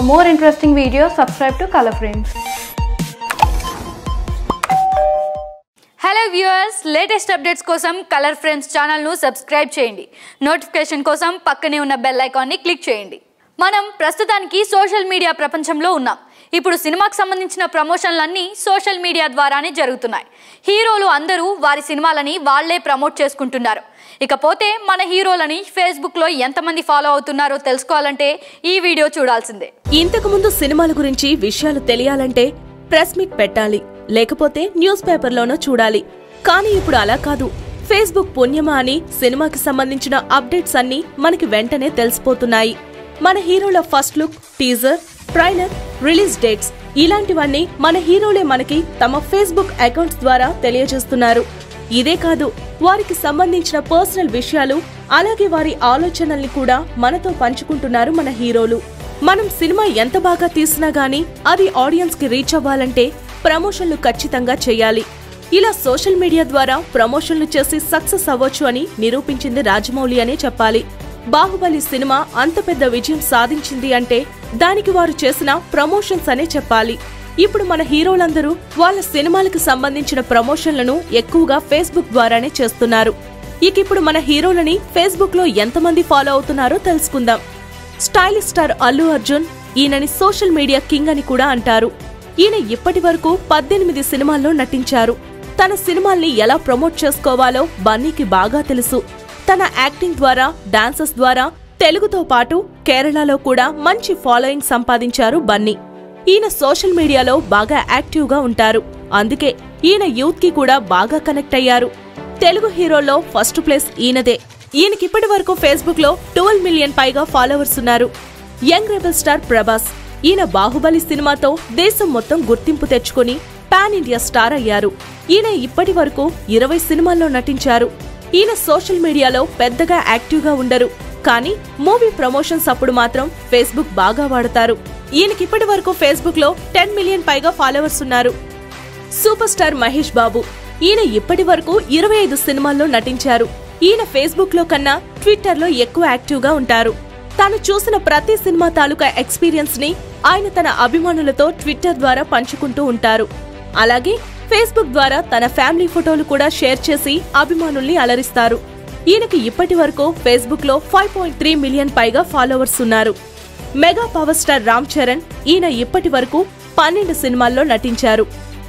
For more interesting videos, subscribe to Color Frames. Hello viewers latest updates కోసం Color Frames ఛానల్ను subscribe చేయండి notification కోసం పక్కనే ఉన్న బెల్ ఐకాన్ని క్లిక్ చేయండి మనం ప్రస్తుతానికి సోషల్ మీడియా ప్రపంచంలో ఉన్నాం ఇప్పుడు సినిమాకు సంబంధించిన ప్రమోషన్లన్నీ సోషల్ మీడియా ద్వారానే జరుగుతున్నాయి. హీరోలు అందరూ వారి సినిమాలని వాళ్ళే ప్రమోట్ చేసుకుంటున్నారు. ఇకపోతే మన హీరోలని ఫేస్బుక్లో ఎంతమంది ఫాలో అవుతున్నారో తెలుసుకోవాలంటే ఈ వీడియో చూడాల్సిందే. ఇంతకుముందు సినిమాల గురించి విషయాలు తెలియాలంటే ప్రెస్ మీట్ పెట్టాలి లేకపోతే న్యూస్ పేపర్లోనో చూడాలి. కానీ ఇప్పుడు అలా కాదు. ఫేస్బుక్ పుణ్యమా అని సినిమాకి సంబంధించిన అప్డేట్స్ అన్నీ మనకి వెంటనే తెలిసిపోతున్నాయి. మన హీరోల first look teaser trailer release dates. ఇలాంటివన్నీ మన హీరోలే మనకి తమ ఫేస్బుక్ అకౌంట్స్ ద్వారా తెలియజేస్తున్నారు. ఇదే కాదు వారికి సంబంధించిన పర్సనల్ విషయాలు అలాగే వారి ఆలోచనల్ని కూడా మనతో పంచుకుంటున్నారు మన హీరోలు. మనం సినిమా ఎంత బాగా తీసినా గానీ అది ఆడియన్స్కి రీచ్ అవ్వాలంటే ప్రమోషన్లు ఖచ్చితంగా చేయాలి. ఇలా సోషల్ మీడియా ద్వారా ప్రమోషన్లు చేసి సక్సెస్ అవ్వచ్చు అని నిరూపించింది రాజమౌళి అనే చెప్పాలి. బాహుబలి సినిమా అంత పెద్ద విజయం సాధించింది అంటే దానికి వారు చేసిన ప్రమోషన్స్ అనే చెప్పాలి. ఇప్పుడు మన హీరోలందరూ వాళ్ళ సినిమాలకు సంబంధించిన ప్రమోషన్లను ఎక్కువగా ఫేస్బుక్ ద్వారానే చేస్తున్నారు. ఇక ఇప్పుడు మన హీరోలని ఫేస్బుక్లో ఎంతమంది ఫాలో అవుతున్నారో తెలుసుకుందాం. స్టైలిష్ స్టార్ అల్లు అర్జున్ ఈయనని సోషల్ మీడియా కింగ్ అని కూడా అంటారు. ఈయన ఇప్పటి వరకు పద్దెనిమిది సినిమాల్లో నటించారు. తన సినిమాల్ని ఎలా ప్రమోట్ చేసుకోవాలో బన్నీకి బాగా తెలుసు. తన యాక్టింగ్ ద్వారా డాన్సెస్ ద్వారా తెలుగుతో పాటు కేరళలో కూడా మంచి ఫాలోయింగ్ సంపాదించారు బన్నీ. ఈయన సోషల్ మీడియాలో బాగా యాక్టివ్గా ఉంటారు. అందుకే ఈయన యూత్కి కూడా బాగా కనెక్ట్ అయ్యారు. తెలుగు హీరోల్లో ఫస్ట్ ప్లేస్ ఈయనదే. ఈయనకిప్పటి వరకు ఫేస్బుక్లో ట్వెల్వ్ మిలియన్ పైగా ఫాలోవర్స్ ఉన్నారు. యంగ్ రెబల్ స్టార్ ప్రభాస్ ఈయన బాహుబలి సినిమాతో దేశం మొత్తం గుర్తింపు తెచ్చుకుని పాన్ ఇండియా స్టార్ అయ్యారు. ఈయన ఇప్పటి వరకు ఇరవై సినిమాల్లో నటించారు. ఈయన సోషల్ మీడియాలో పెద్దగా యాక్టివ్గా ఉండరు. కానీ మూవీ ప్రమోషన్స్ అప్పుడు మాత్రం ఫేస్బుక్ బాగా వాడతారు. ఈయనకిప్పటి వరకు ఫేస్బుక్లో టెన్ మిలియన్ పైగా ఫాలోవర్స్ ఉన్నారు. సూపర్ స్టార్ మహేష్ బాబు ఈయన ఇప్పటి వరకు ఇరవై ఐదు సినిమాల్లో నటించారు. ఈయన ఫేస్బుక్లో కన్నా ట్విట్టర్లో ఎక్కువ యాక్టివ్గా ఉంటారు. తాను చూసిన ప్రతి సినిమా తాలూకా ఎక్స్పీరియన్స్ని ఆయన తన అభిమానులతో ట్విట్టర్ ద్వారా పంచుకుంటూ ఉంటారు. అలాగే ఫేస్బుక్ ద్వారా తన ఫ్యామిలీ ఫోటోలు కూడా షేర్ చేసి అభిమానుల్ని అలరిస్తారు. ఈయనకి ఇప్పటి వరకు ఫేస్బుక్లో ఫైవ్ పాయింట్ త్రీ మిలియన్ పైగా ఫాలోవర్స్ ఉన్నారు. Mega power star Ram Charan ఈయన ఇప్పటి వరకు పన్నెండు సినిమాల్లో నటించారు.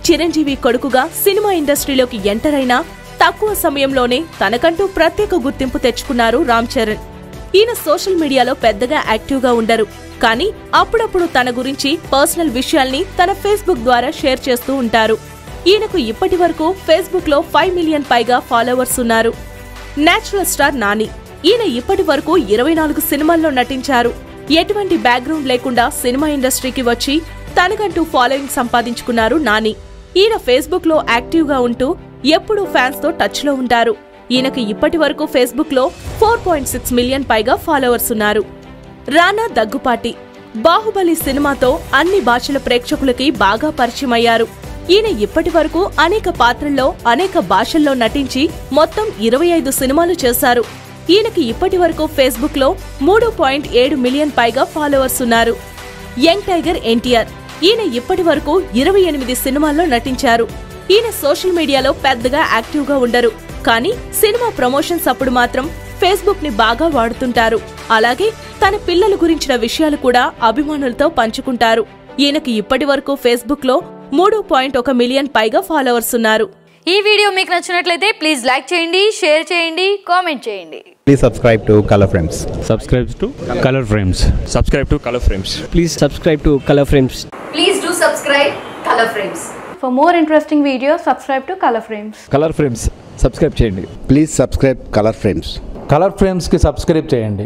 చిరంజీవి కొడుకుగా సినిమా ఇండస్ట్రీలోకి ఎంటర్ అయినా తక్కువ సమయంలోనే తనకంటూ ప్రత్యేక గుర్తింపు తెచ్చుకున్నారు రామ్ చరణ్. ఈయన సోషల్ మీడియాలో పెద్దగా యాక్టివ్గా ఉండరు. కానీ అప్పుడప్పుడు తన గురించి పర్సనల్ విషయాల్ని తన ఫేస్బుక్ ద్వారా షేర్ చేస్తూ ఉంటారు. ఈయనకు ఇప్పటి వరకు ఫేస్బుక్లో ఫైవ్ మిలియన్ పైగా ఫాలోవర్స్ ఉన్నారు. Natural star Nani. ఈయన ఇప్పటి వరకు ఇరవై నాలుగు సినిమాల్లో నటించారు. ఎటువంటి బ్యాక్గ్రౌండ్ లేకుండా సినిమా ఇండస్ట్రీకి వచ్చి తనకంటూ ఫాలోయింగ్ సంపాదించుకున్నారు నాని. ఈయన ఫేస్బుక్లో యాక్టివ్గా ఉంటూ ఎప్పుడూ ఫ్యాన్స్తో టచ్లో ఉంటారు. ఈయనకు ఇప్పటి వరకు ఫేస్బుక్లో ఫోర్ పాయింట్ సిక్స్ మిలియన్ పైగా ఫాలోవర్స్ ఉన్నారు. రానా దగ్గుపాటి. బాహుబలి సినిమాతో అన్ని భాషల ప్రేక్షకులకి బాగా పరిచయం అయ్యారు ఈయన ఇప్పటి వరకు అనేక పాత్రల్లో అనేక భాషల్లో నటించి మొత్తం ఇరవై ఐదు సినిమాలు చేశారు. ఈయనకి ఇప్పటి వరకు ఫేస్బుక్లో మూడు పాయింట్ ఏడు మిలియన్ పైగా ఫాలోవర్స్ ఉన్నారు. యంగ్ టైగర్ ఎన్టీఆర్ ఈయన ఇప్పటి వరకు ఇరవై ఎనిమిది సినిమాల్లో నటించారు. ఈయన సోషల్ మీడియాలో పెద్దగా యాక్టివ్గా ఉండరు. కానీ సినిమా ప్రమోషన్స్ అప్పుడు మాత్రం ఫేస్బుక్ని బాగా వాడుతుంటారు. అలాగే తన పిల్లల గురించిన విషయాలు కూడా అభిమానులతో పంచుకుంటారు. ఈయనకి ఇప్పటి వరకు ఫేస్బుక్లో మూడు పాయింట్ ఒక మిలియన్ పైగా ఫాలోవర్స్ ఉన్నారు ఈ వీడియో మీకు నచ్చినట్లయితే ప్లీజ్ లైక్ చేయండి షేర్ చేయండి కామెంట్ చేయండి Please subscribe to Color Frames. subscribe to color frames subscribe to color frames Please subscribe to Color Frames. Please do subscribe Color Frames For more interesting videos, subscribe to Color Frames. Color Frames subscribe చేయండి Please subscribe Color Frames. Color ఫ్రేమ్స్కి subscribe చేయండి